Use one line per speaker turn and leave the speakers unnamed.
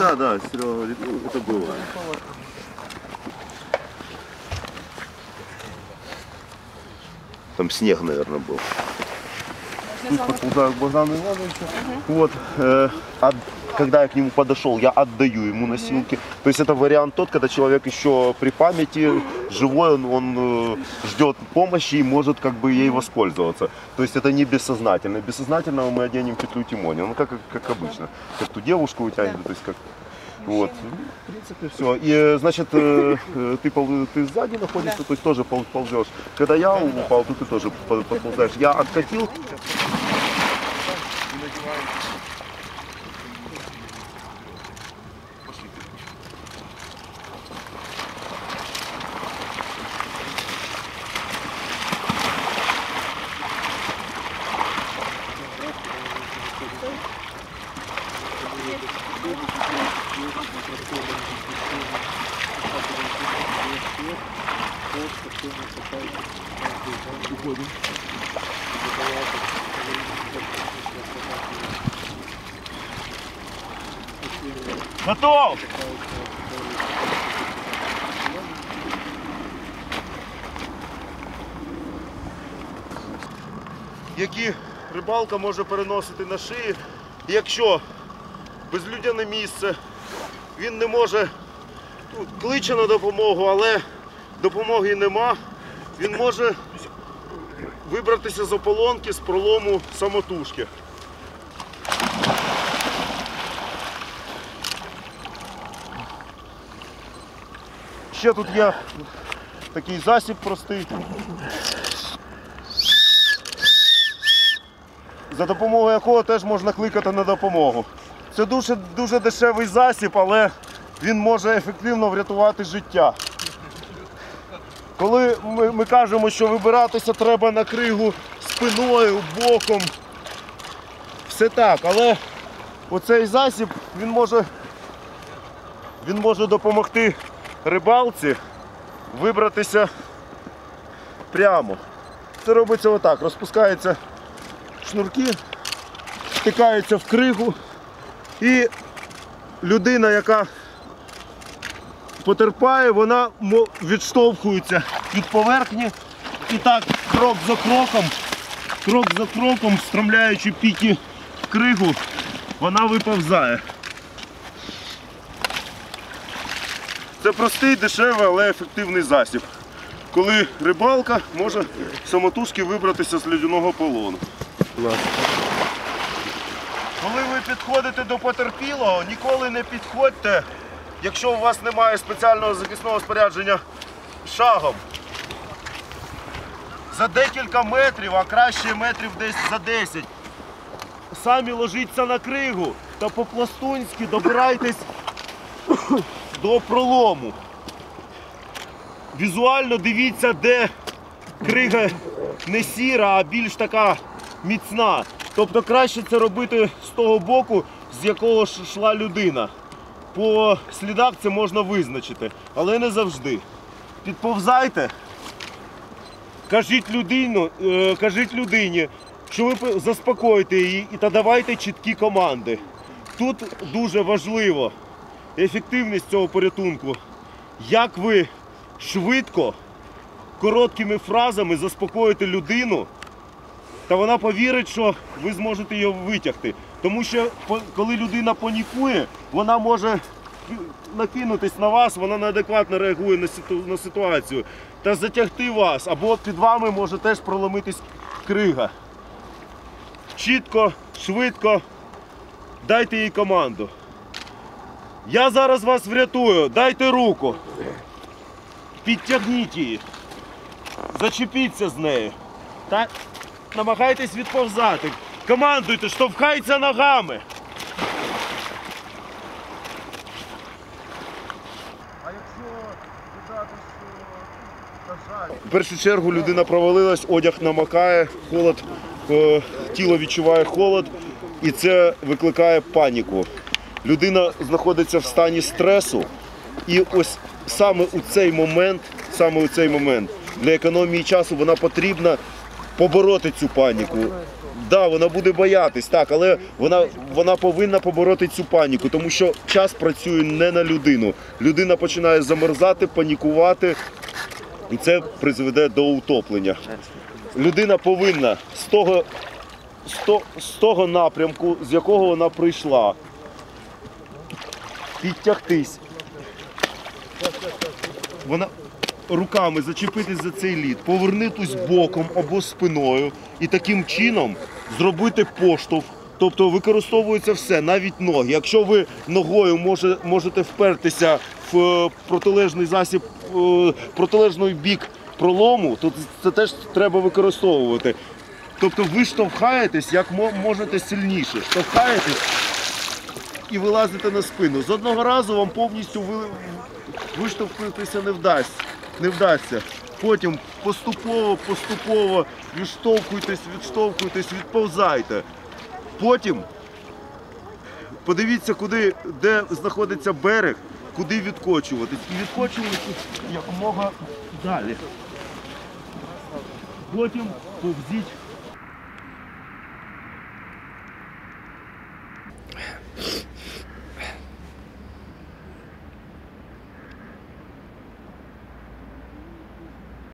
Да, да, Серега говорит, ну, это было. Там снег, наверное, был. Вот, э, когда я к нему подошел, я отдаю ему носилки. То есть это вариант тот, когда человек еще при памяти, живой, он, он э, ждет помощи и может как бы ей воспользоваться. То есть это не бессознательно. Бессознательного мы оденем петлю Тимоня, ну как, как обычно. Как ту девушку утянет, то есть как вот, Ну, в принципе, все. И, э, значит, э, э, ты, пол- ты сзади находишься, то есть тоже пол- ползешь. Когда я упал, то ты тоже по- подползаешь. Я откатил. Готов! Які рибалка може переносити на шиї, якщо безлюдяне місце, він не може ну, кличе на допомогу, але допомоги нема. Він може вибратися з ополонки з пролому самотужки. Ще тут є такий засіб простий. За допомогою якого теж можна кликати на допомогу. Це дуже, дуже дешевий засіб, але він може ефективно врятувати життя. Коли ми, ми кажемо, що вибиратися треба на кригу спиною, боком, все так, але оцей засіб він може, він може допомогти рибалці вибратися прямо. Це робиться отак. Розпускаються шнурки, втикаються в кригу і людина, яка потерпає, вона відштовхується від поверхні і так крок за кроком, крок за кроком, встромляючи піки в кригу, вона виповзає. Це простий, дешевий, але ефективний засіб. Коли рибалка може самотужки вибратися з льодяного полону. Коли ви підходите до потерпілого, ніколи не підходьте, якщо у вас немає спеціального захисного спорядження шагом. За декілька метрів, а краще метрів десь за 10. Самі ложіться на кригу та по-пластунськи добирайтесь до пролому. Візуально дивіться, де крига не сіра, а більш така міцна. Тобто краще це робити з того боку, з якого йшла людина. По слідах це можна визначити, але не завжди. Підповзайте, кажіть людину, е, кажіть людині, що ви заспокоїте її і та давайте чіткі команди. Тут дуже важливо ефективність цього порятунку. Як ви швидко, короткими фразами заспокоїте людину, та вона повірить, що ви зможете його витягти. Тому що коли людина панікує, вона може накинутись на вас, вона неадекватно реагує на, ситуацію та затягти вас, або під вами може теж проломитись крига. Чітко, швидко дайте їй команду. Я зараз вас врятую, дайте руку. Підтягніть її. Зачепіться з нею. Так? Намагайтесь відповзати. Командуйте, штовхайте ногами. А якщо додати, що. В першу чергу людина провалилась, одяг намокає, холод, е, тіло відчуває холод, і це викликає паніку. Людина знаходиться в стані стресу, і ось саме у цей момент, саме у цей момент для економії часу вона потрібна побороти цю паніку. Да, вона буде боятись, так, але вона, вона повинна побороти цю паніку, тому що час працює не на людину. Людина починає замерзати, панікувати, і це призведе до утоплення. Людина повинна з того, з то- з того напрямку, з якого вона прийшла, підтягтись. Вона руками зачепитись за цей лід, повернутись боком або спиною і таким чином зробити поштовх. Тобто використовується все, навіть ноги. Якщо ви ногою може, можете впертися в е, протилежний засіб, е, протилежний бік пролому, то це теж треба використовувати. Тобто ви штовхаєтесь як можете сильніше. Штовхаєтесь і вилазите на спину. З одного разу вам повністю ви, виштовхнутися не вдасться. Не вдасться. Потім поступово, поступово відштовхуйтесь, відштовхуйтесь, відповзайте. Потім подивіться, куди, де знаходиться берег, куди відкочуватись. І відкочуватись якомога далі. Потім повзіть